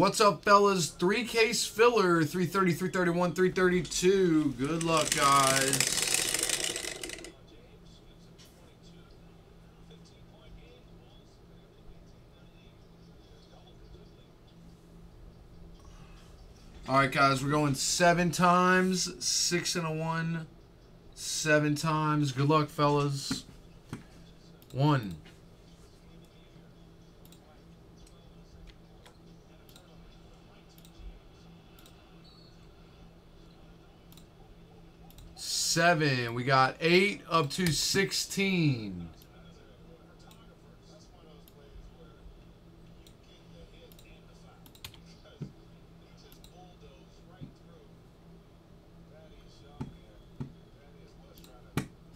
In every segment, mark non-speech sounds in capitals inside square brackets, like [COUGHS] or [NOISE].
What's up, fellas? Three case filler, 330, 331, 332. Good luck, guys. All right, guys, we're going seven times, six and a one, seven times. Good luck, fellas. One. Seven. We got eight up to 16.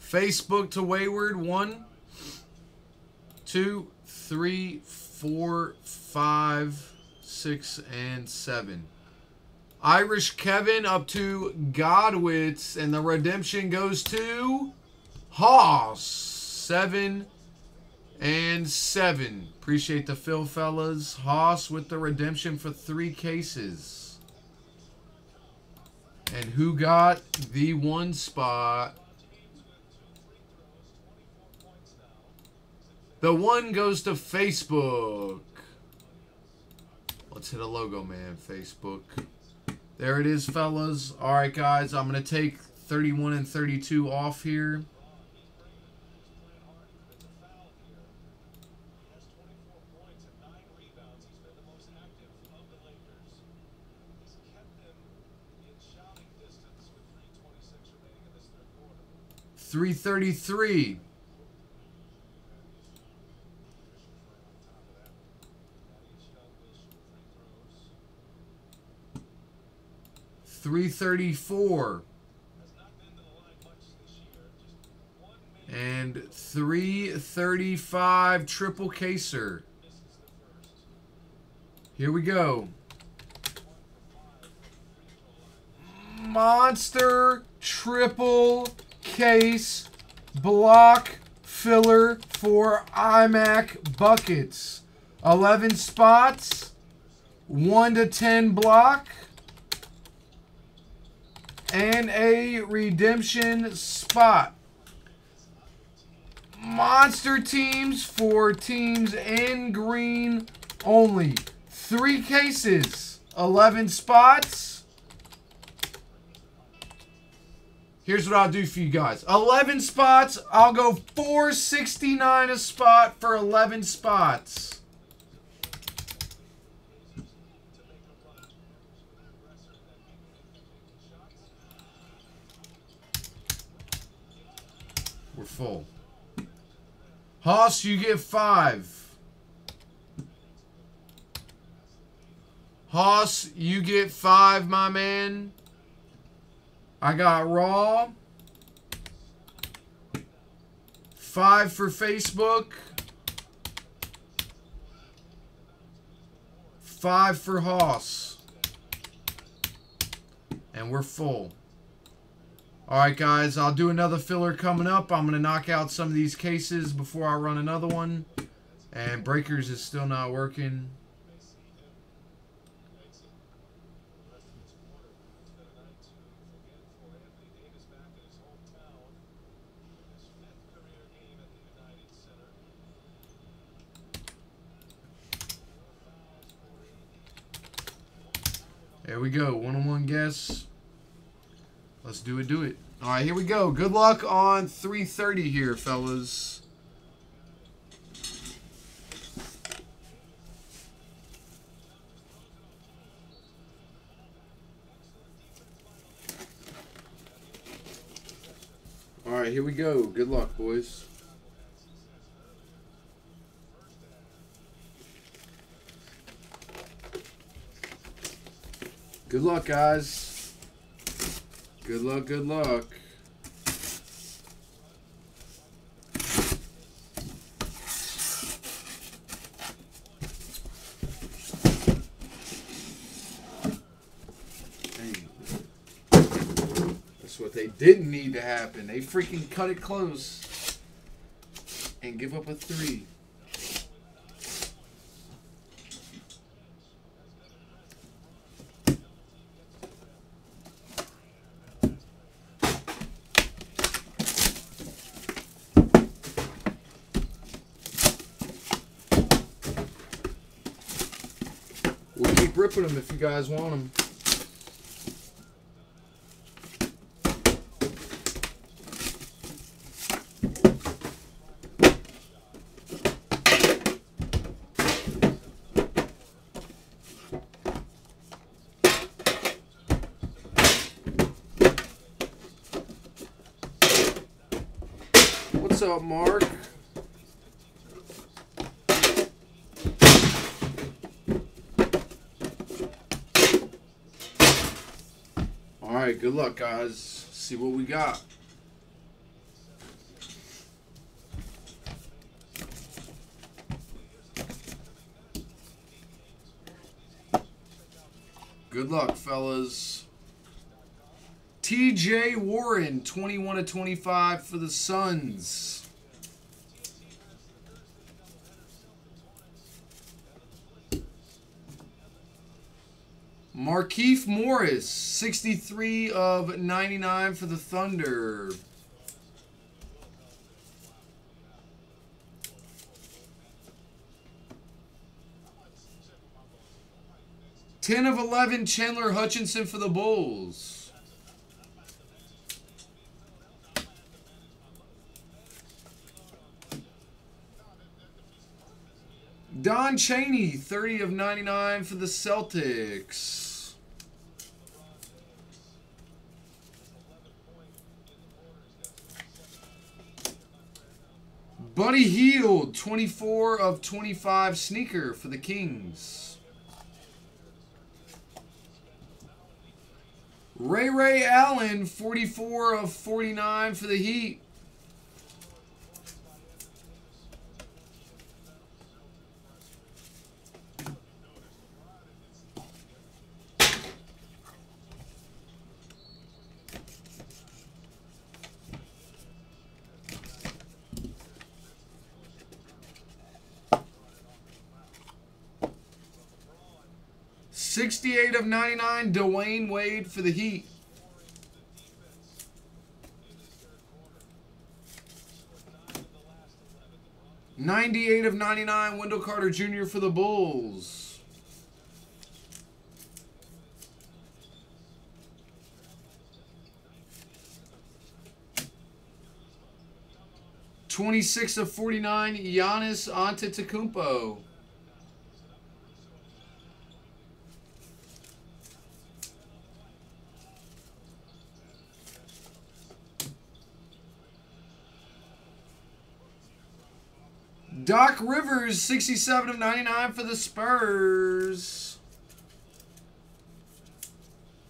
Facebook to Wayward. One, two, three, four, five, six, and seven. Irish Kevin up to Godwitz. And the redemption goes to Haas. Seven and seven. Appreciate the fill, fellas. Haas with the redemption for three cases. And who got the one spot? The one goes to Facebook. Let's hit a logo, man. Facebook. There it is, fellas. All right, guys. I'm going to take 31 and 32 off here. Three thirty-three. 334. And 335 triple caser. Here we go. Monster triple case block filler for iMac buckets. 11 spots, 1 to 10 block and a redemption spot. Monster teams for teams in green only. Three cases, 11 spots. Here's what I'll do for you guys. 11 spots, I'll go 469 a spot for 11 spots. Full. Haas, you get five. Haas, you get five, my man. I got Raw. Five for Facebook. Five for Haas. And we're full. Alright guys, I'll do another filler coming up. I'm going to knock out some of these cases before I run another one. And Breakers is still not working. There we go. One-on-one -on -one guess. Let's do it, do it. All right, here we go. Good luck on 330 here, fellas. All right, here we go. Good luck, boys. Good luck, guys. Good luck, good luck. That's what they didn't need to happen. They freaking cut it close and give up a three. Ripping them if you guys want them. What's up, Mark? All right, good luck, guys. See what we got. Good luck, fellas. TJ Warren, 21 to 25 for the Suns. Markieff Morris, 63 of 99 for the Thunder. Ten of eleven, Chandler Hutchinson for the Bulls. Don Chaney, 30 of 99 for the Celtics. Buddy Hield, 24 of 25 sneaker for the Kings. Ray Ray Allen, 44 of 49 for the Heat. Sixty-eight of ninety-nine, Dwyane Wade for the Heat. Ninety-eight of ninety-nine, Wendell Carter Jr. for the Bulls. Twenty-six of forty-nine, Giannis Antetokounmpo. Doc Rivers, 67 of 99 for the Spurs.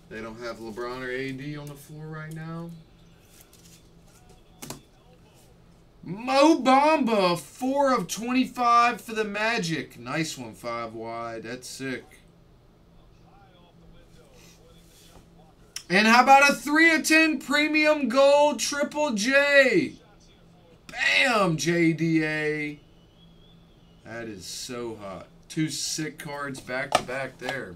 They don't have LeBron or AD on the floor right now. Mo Bamba, 4 of 25 for the Magic. Nice one, 5 wide. That's sick. And how about a 3 of 10 premium gold triple J? Bam, JDA. That is so hot. Two sick cards back to back there.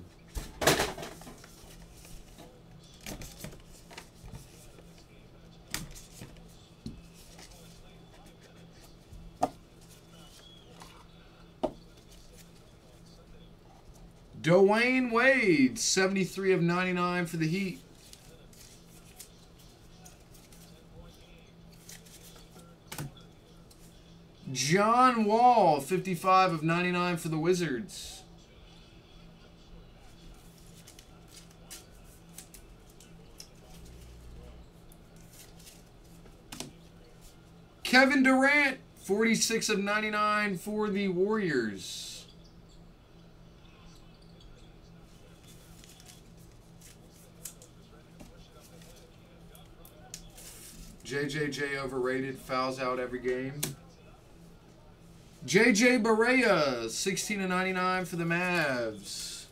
Dwyane Wade, 73 of 99 for the Heat. John Wall, 55 of 99 for the Wizards. Kevin Durant, 46 of 99 for the Warriors. JJJ overrated, fouls out every game. JJ Barea, 16 to 99 for the Mavs.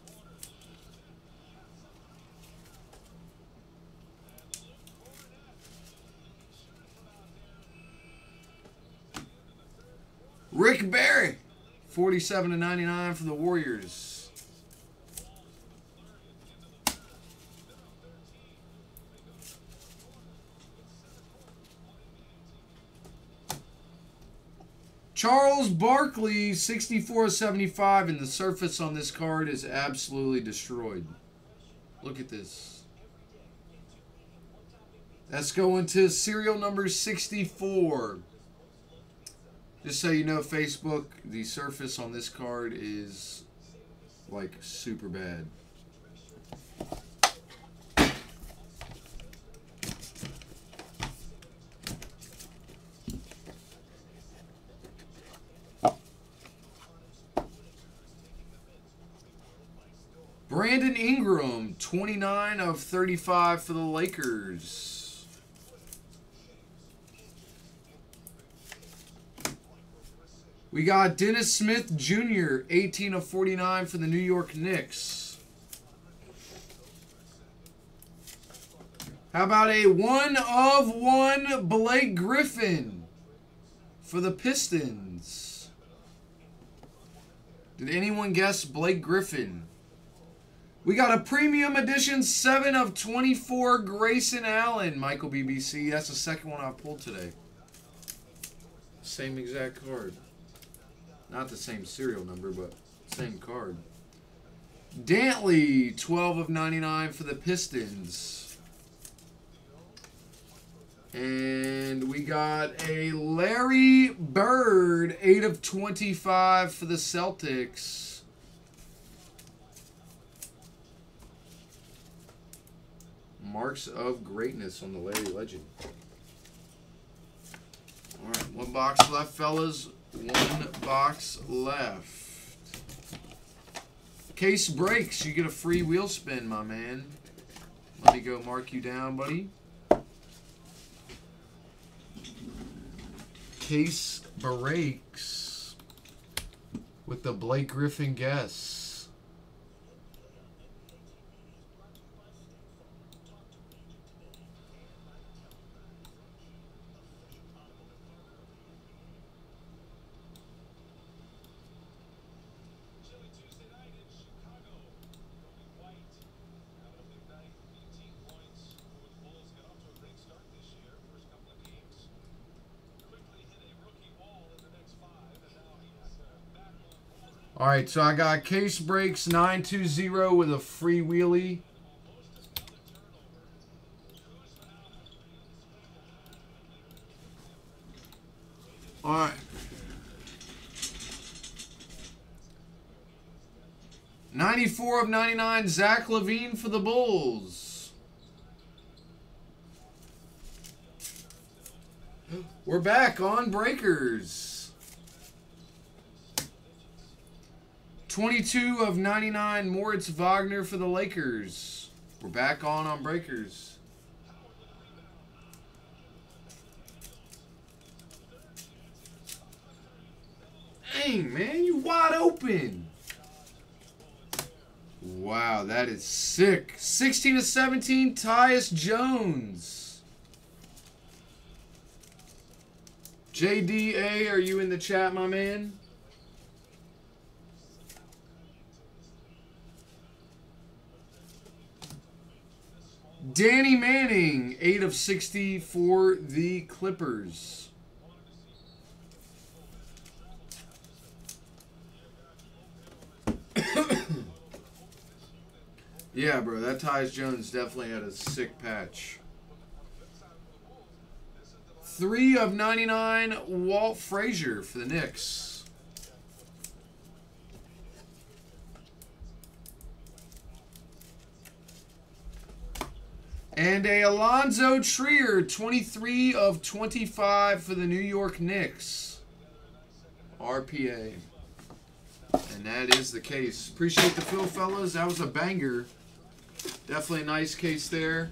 Rick Barry, 47 to 99 for the Warriors. Charles Barkley, 64-75, and the surface on this card is absolutely destroyed. Look at this. That's going to serial number 64. Just so you know, Facebook, the surface on this card is like super bad. Brandon Ingram, 29 of 35 for the Lakers. We got Dennis Smith Jr., 18 of 49 for the New York Knicks. How about a one of one Blake Griffin for the Pistons? Did anyone guess Blake Griffin? We got a premium edition 7 of 24 Grayson Allen, Michael BBC. That's the second one I pulled today. Same exact card. Not the same serial number, but same card. Dantley, 12 of 99 for the Pistons. And we got a Larry Bird, 8 of 25 for the Celtics. Marks of Greatness on the Larry Legend. All right, one box left, fellas. One box left. Case breaks. You get a free wheel spin, my man. Let me go mark you down, buddy. Case breaks with the Blake Griffin guess. All right, so I got case breaks 920 with a free wheelie. All right. Ninety-four of ninety-nine, Zach LaVine for the Bulls. We're back on Breakers. 22 of 99, Moritz Wagner for the Lakers. We're back on on breakers. Dang, man, you wide open. Wow, that is sick. 16 to 17, Tyus Jones. JDA, are you in the chat, my man? Danny Manning, 8 of 60 for the Clippers. [COUGHS] yeah, bro, that Tyus Jones definitely had a sick patch. 3 of 99, Walt Frazier for the Knicks. And a Alonzo Trier, 23 of 25 for the New York Knicks. RPA. And that is the case. Appreciate the fill, fellas. That was a banger. Definitely a nice case there.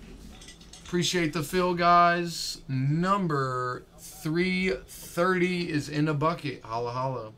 Appreciate the fill, guys. Number 330 is in a bucket. Holla, holla.